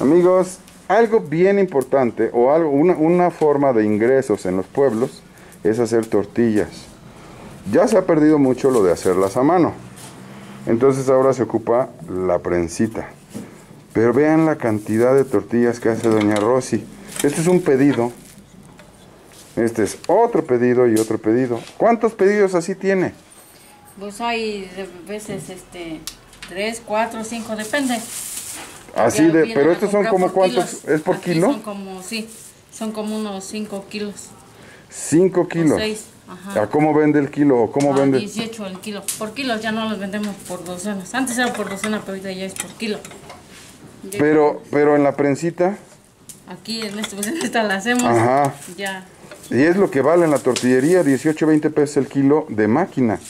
Amigos, algo bien importante o algo, una, una forma de ingresos en los pueblos es hacer tortillas. Ya se ha perdido mucho lo de hacerlas a mano. Entonces ahora se ocupa la prensita. Pero vean la cantidad de tortillas que hace doña Rosy. Este es un pedido. Este es otro pedido y otro pedido. ¿Cuántos pedidos así tiene? Pues hay veces este, tres, cuatro, cinco, depende. Así Ya de, pero estos son como cuántos, kilos. ¿es por Aquí kilo? Son como, sí, son como unos cinco kilos. 5 kilos. seis, ajá. ¿A cómo vende el kilo o cómo Ah, vende? 18 el kilo. Por kilos ya no los vendemos por docenas. Antes era por docena, pero ahorita ya es por kilo. Ya- Pero, pero en la prensita, Aquí en, este, pues, en esta la hacemos. Ajá. Ya. y es lo que vale en la tortillería, 18, 20 pesos el kilo de máquina.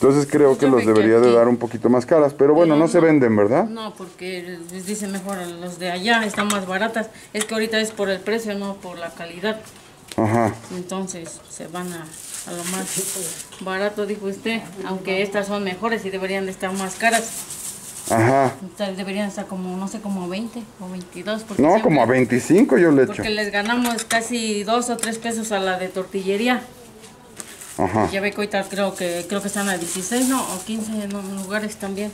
Entonces creo que Yo los debería de dar un poquito más caras, pero bueno, no se venden, ¿verdad? No, porque les dicen mejor a los de allá, están más baratas. Es que ahorita es por el precio, no por la calidad. Ajá. Entonces se van a, a lo más barato, dijo usted. Aunque estas son mejores y deberían de estar más caras. Ajá. Deberían estar como, no sé, como 20 o 22. Porque No, siempre- como a 25 yo le echo. Porque les ganamos casi 2 o 3 pesos a la de tortillería. Ajá. Ya ve que ahorita creo que, creo que están a 16, ¿no? O 15 en lugares también.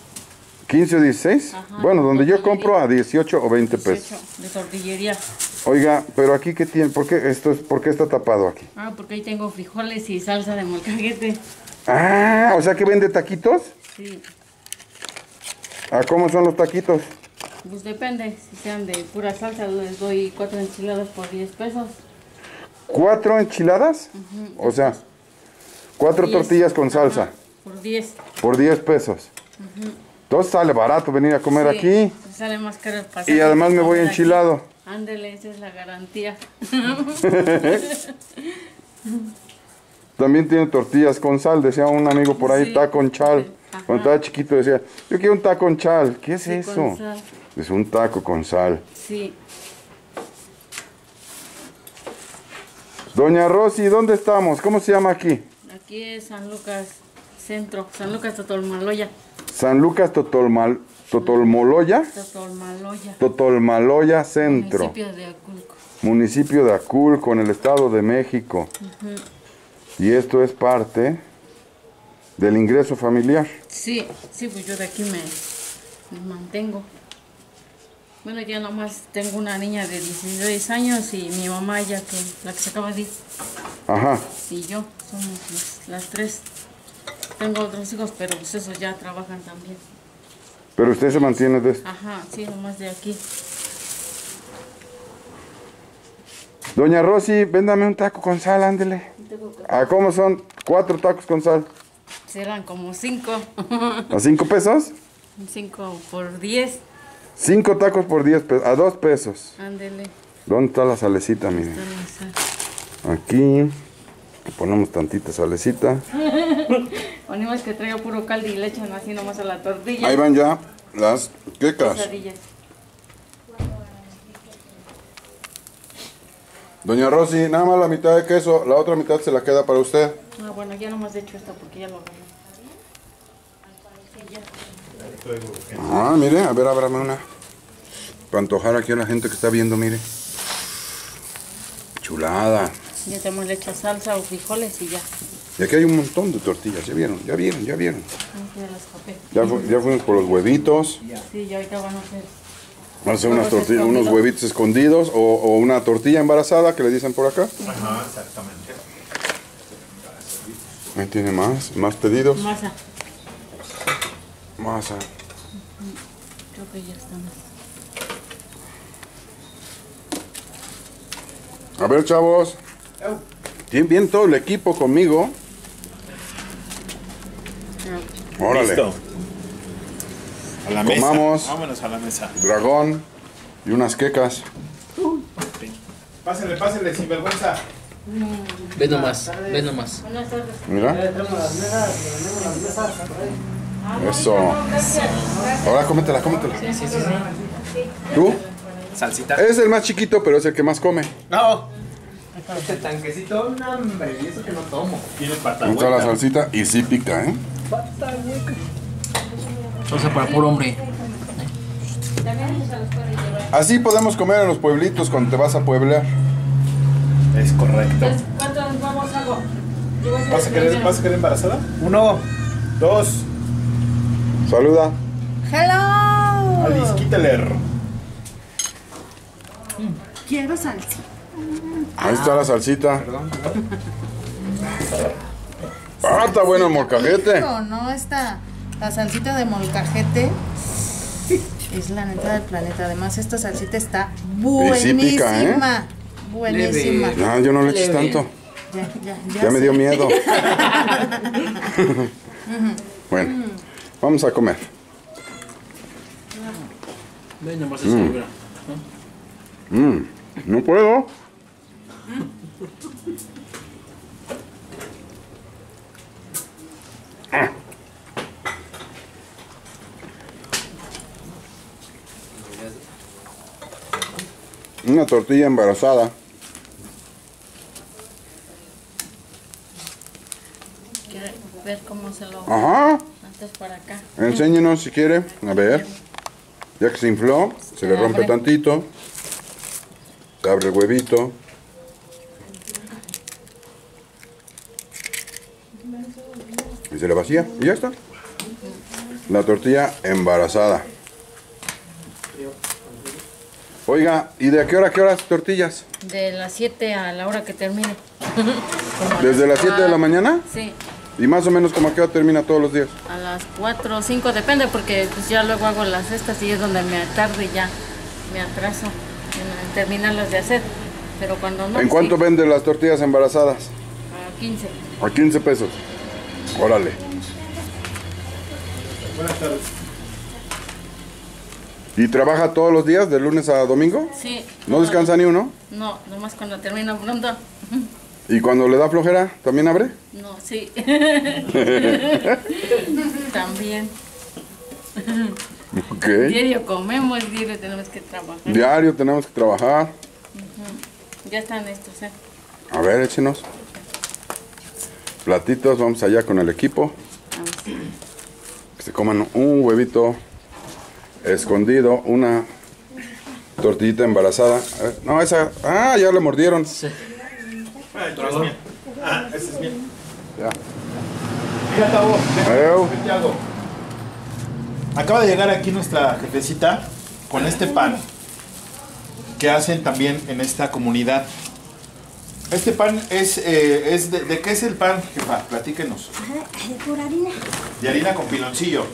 15 o 16. Ajá, bueno, donde yo compro a 18 o 20 pesos. 18 de tortillería. Oiga, pero aquí qué tiene, ¿por qué esto es, por qué está tapado aquí? Ah, porque ahí tengo frijoles y salsa de molcajete. Ah, o sea que vende taquitos. Sí, ¿A cómo son los taquitos? pues depende. Si sean de pura salsa, les doy 4 enchiladas por 10 pesos. ¿Cuatro enchiladas? O sea, cuatro 10. tortillas con salsa Ajá, por 10. por 10 pesos. Entonces sale barato venir a comer Sí, aquí. Sale más caro el pasaje Y además me voy enchilado. Ándele, esa es la garantía. También tiene tortillas con sal, decía un amigo por ahí, Sí. taco con chal. Ajá. Cuando estaba chiquito decía, yo quiero un taco con chal. ¿Qué es Sí, eso? Es un taco con sal. Sí. Doña Rosy, ¿dónde estamos? ¿Cómo se llama aquí? Aquí es San Lucas Centro, San Lucas Totolmaloya. San Lucas Totolmal, Totolmoloya, Totolmaloya. Totolmaloya Centro, Municipio de Aculco. municipio de Aculco, en el Estado de México. Y esto es parte del ingreso familiar. Sí, sí, pues yo de aquí me, me mantengo. Bueno, ya nomás tengo una niña de 16 años y mi mamá ya que la que se acaba de ir Ajá. y yo somos las, las tres. Tengo otros hijos, pero pues esos ya trabajan también. Pero usted se mantiene de esto. Ajá, sí, nomás de aquí. Doña Rosy, véndame un taco con sal, ándele. ¿A cómo son? Cuatro tacos con sal. Serán como cinco. ¿A cinco pesos? cinco por diez. Cinco tacos por diez pesos. A dos pesos. Ándele. ¿Dónde está la salecita, mire? Aquí. Le ponemos tantita salecita. Ponemos que traiga puro caldo y le echan así nomás a la tortilla. Ahí van ya las quecas. Doña Rosy, nada más la mitad de queso, la otra mitad se la queda para usted. Ah, bueno, ya nomás he hecho esto porque ya lo gané. Ah, mire, a ver, ábrame una. Para antojar aquí a la gente que está viendo, mire. Chulada. Ya tenemos le salsa o frijoles y ya. Y aquí hay un montón de tortillas, ya vieron, ya vieron, ya vieron. Ah, Ya. Ya, fu- ya fuimos por los huevitos. Sí, ya ahorita van a hacer. Van a hacer unas tortillas, unos huevitos escondidos o, o una tortilla embarazada que le dicen por acá. Ajá, exactamente. Ahí tiene más, más pedidos. Masa. Masa. Creo que ya están. A ver, chavos. Tienen bien todo el equipo conmigo. Órale. Listo. A la mesa. Comamos. Vámonos a la mesa. Dragón y unas quecas. Pásale, pásale, sin vergüenza. Ve nomás, ve nomás. Buenas tardes. Mira. Eso. Ahora cómetela, cómetela. Sí, sí, sí. sí. ¿Tú? Salsita. Es el más chiquito, pero es el que más come. No. Este tanquecito, no, hombre, y eso que no tomo. Tiene pata Entra la salsita y sí pica, ¿eh? Salsa para puro hombre. también se los puede llevar. Así podemos comer en los pueblitos cuando te vas a pueblear. Es correcto. ¿cuántos vamos ¿Vas a querer, vas a querer embarazada? Uno. Dos. Saluda. Hello. Alice Kitteler. Quiero salsa. Ahí está la salsita. Ah, está bueno el molcajete. ¿no? Esta, la salsita de molcajete es la neta del planeta. Además, esta salsita está Y sí buenísima. pica, ¿eh? Buenísima. No, yo no le eches tanto. Ya, ya, ya, Ya me dio miedo. Bueno, vamos a comer. Ven, nomás se celebra. Mm, no puedo. Ah. Una tortilla embarazada. ¿Quiere ver cómo se lo Ajá. antes para acá? Enséñenos si quiere. A ver. Ya que se infló, se le rompe abre. tantito. Se abre el huevito. Se le vacía. Y ya está. La tortilla embarazada. Oiga, ¿y de qué hora a qué horas tortillas? De las 7 a la hora que termine. ¿Desde las 7 de la mañana? Sí, Y más o menos como a qué hora termina todos los días. a las 4 o 5, depende porque pues ya luego hago las cestas y es donde me tarde ya, me atraso en, en terminarlas de hacer. Pero cuando no, ¿En cuánto sí, venden las tortillas embarazadas? a 15. A 15 pesos. Órale. Buenas tardes. ¿Y trabaja todos los días, de lunes a domingo? Sí. ¿No descansa ni uno? No, nomás cuando termino pronto. ¿Y cuando le da flojera, también abre? No, sí. También. Ok. Diario comemos, diario tenemos que trabajar. Diario tenemos que trabajar. Ya están estos, ¿eh? A ver, échenos. Platitos, vamos allá con el equipo. Que se coman un huevito escondido, una tortillita embarazada. Ver, No, esa. Ah, ya le mordieron. Ah, mía. Ah, es mío. Ya. Mira. Acaba de llegar aquí nuestra jefecita con este pan que hacen también en esta comunidad. Este pan es, eh, es de, ¿de qué es el pan, jefa? Platíquenos. Ajá, de pura harina De harina con piloncillo,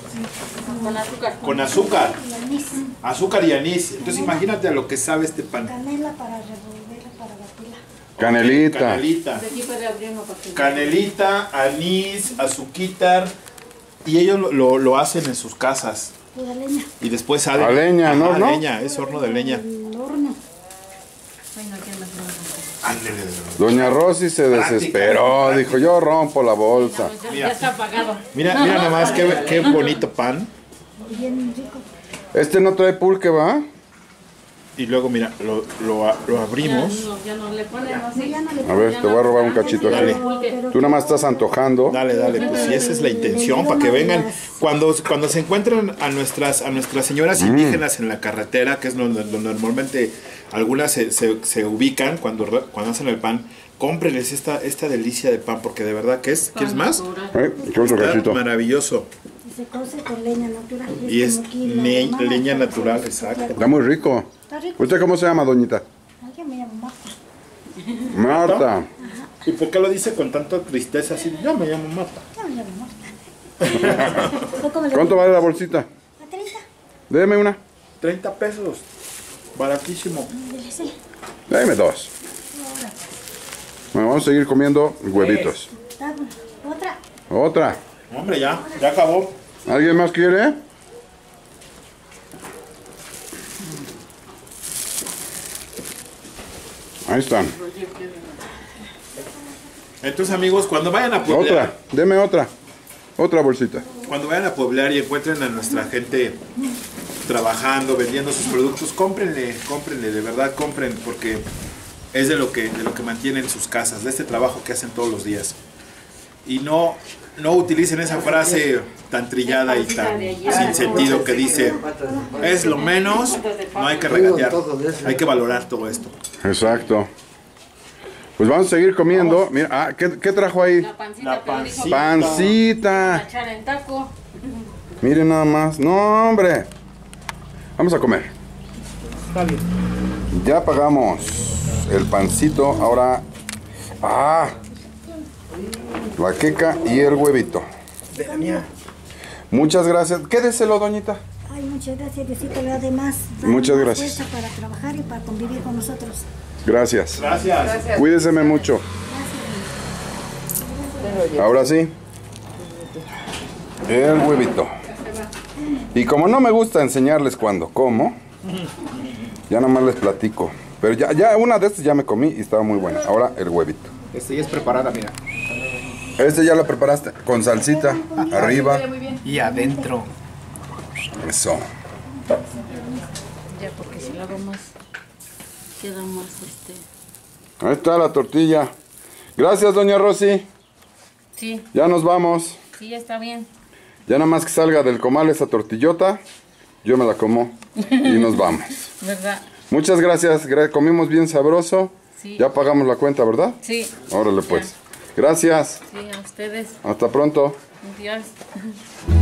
Con azúcar. con azúcar, y anís, azúcar y anís. Entonces imagínate a lo que sabe este pan. canela para revolverla, para batirla. Canelita. Canelita. De Canelita, anís, azuquitar. Y ellos lo, lo- lo hacen en sus casas. Pura leña, Y después sale. A leña, ¿no? Ajá, ¿No? leña, es horno de leña. el horno. Ay, no, ¿quién Doña Rosy se desesperó. Dijo, yo rompo la bolsa. Ya, Mira. ya está apagado. Mira, mira nada más qué, qué bonito pan. Bien rico. Este no trae pulque, ¿va? Y luego, mira, lo, lo, lo Ya abrimos. no, ya no le ponen así. Ya no le A ver, te voy a robar un cachito aquí. Dale. Tú nada más estás antojando. Dale, dale, pues sí, esa es la intención, para que vengan. Cuando, cuando se encuentran a nuestras, a nuestras señoras indígenas en la carretera, que es donde, donde normalmente algunas se, se- se ubican cuando, cuando hacen el pan, cómprenles esta, esta delicia de pan, porque de verdad que es. ¿Quieres más? ¿Eh? ¿Qué otro Está cachito? maravilloso. Y se cose con leña natural. Y es leña natural, exacto. Está muy rico. Está rico. ¿Usted cómo se llama, doñita? Alguien me llama Marta. Marta. ¿Y por qué lo dice con tanta tristeza así? Yo me llamo Marta. Yo me llamo Marta. ¿Tú cómo le ¿Cuánto vale la bolsita? A 30. Deme una. 30 pesos. Baratísimo. Sí. Deme dos. Bueno, vamos a seguir comiendo huevitos. Bueno. Otra. Otra. Hombre, ya, ya acabó. ¿Alguien más quiere? Ahí están. Entonces, amigos, cuando vayan a pueblear, Otra. Deme otra. Otra bolsita. cuando vayan a pueblear y encuentren a nuestra gente trabajando, vendiendo sus productos, cómprenle, cómprenle, de verdad compren, porque es de lo que, de lo que mantienen sus casas, de este trabajo que hacen todos los días. Y no, no utilicen esa frase tan trillada y tan sin sentido que dice es lo menos, no hay que regatear, hay que valorar todo esto. Exacto. Pues vamos a seguir comiendo. Mira, ah, ¿qué, qué trajo ahí? La pancita, La. Miren nada más. No, hombre. Vamos a comer. Ya pagamos el pancito. Ahora. Ah. La queca y el huevito. Muchas gracias. Quédeselo, doñita. Ay, muchas gracias, Diosito, le además. Muchas gracias. para trabajar y para convivir con nosotros. Gracias. Gracias. Cuídeseme mucho. Ahora sí. El huevito. Y como no me gusta enseñarles cuando como, ya nomás les platico. Pero ya, ya una de estas ya me comí y estaba muy buena. Ahora el huevito. Este ya es preparada, mira. Este ya lo preparaste con salsita arriba. Y adentro. Eso. Ya, porque si lo hago más, queda más este. Ahí está la tortilla. Gracias, doña Rosy. Sí, Ya nos vamos. sí, está bien. Ya nada más que salga del comal esa tortillota, yo me la como y nos vamos. ¿Verdad? Muchas gracias, gra- comimos bien sabroso. Sí. Ya pagamos la cuenta, ¿verdad? Sí. Órale pues. Gracias. Sí, a ustedes. Hasta pronto. Dios.